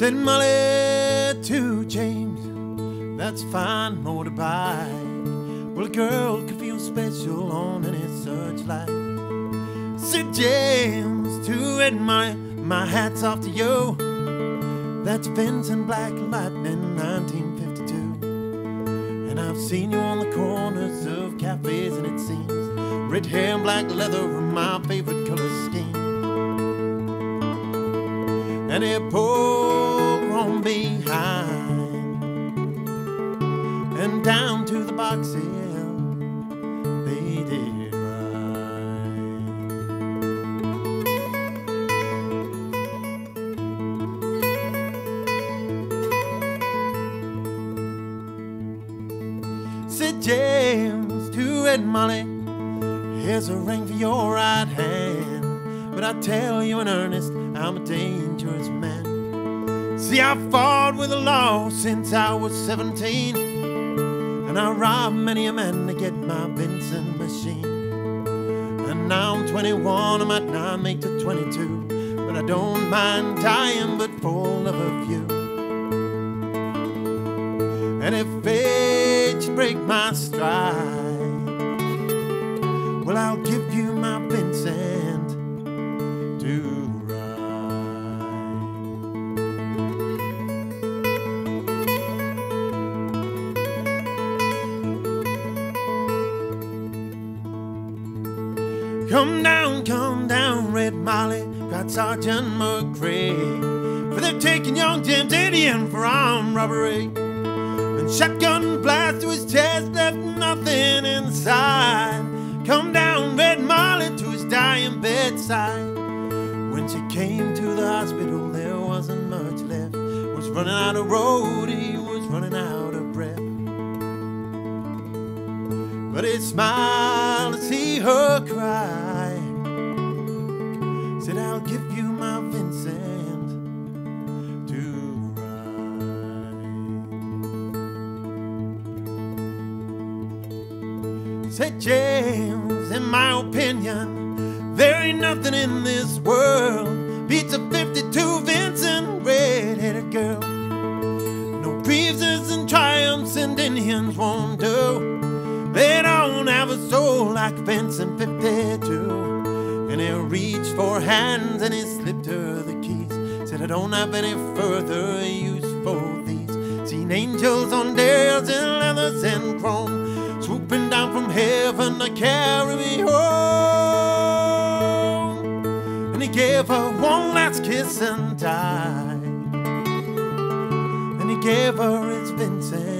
Said Molly to James, that's fine motorbike. Well, a girl could feel special on any searchlight. Said James to Ed my hat's off to you. That's Vincent Black Lightning 1952. And I've seen you on the corners of cafes, and it seems red hair and black leather are my favorite color scheme. And it pulled from behind and down to the box hill. They did right. Said James to Ed Molly, here's a ring for your right hand. But I tell you in earnest, I'm a dangerous man. See, I fought with the law since I was 17. And I robbed many a man to get my Vincent machine. And now I'm 21, I might not make to 22. But I don't mind dying, but for love of you. And if fate should break my stride, well, I'll give you my Vincent to Come down, come down, Red Molly, cried Sergeant McCrae. For they're taking young James Indian for armed robbery. And shotgun blast to his chest left nothing inside. Come down, Red Molly, to his dying bedside. When she came to the hospital, there wasn't much left. Was running out of road, he was running out of breath. But he smiled her cry. Said, I'll give you my Vincent to ride. Said James, in my opinion, there ain't nothing in this world beats a 52 Vincent red-headed girl. No Reeveses and Triumphs and Indians won't do. They don't have a soul like Vincent 52. And he reached for hands and he slipped her the keys. Said, I don't have any further use for these. Seen angels on dares and leathers and chrome. Swooping down from heaven to carry me home. And he gave her one last kiss and died. And he gave her his Vincent